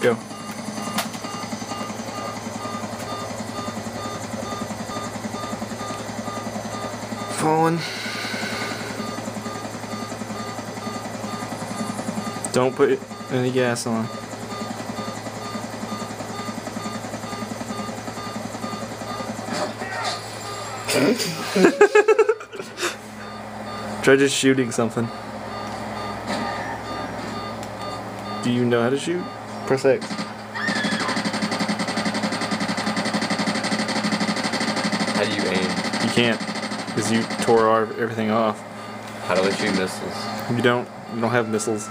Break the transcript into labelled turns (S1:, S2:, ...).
S1: Go. Falling. Don't put any gas on. Try just shooting something. Do you know how to shoot? Press X.
S2: How do you aim?
S1: You can't, because you tore our, everything off.
S2: How do I shoot missiles?
S1: You don't. You don't have missiles.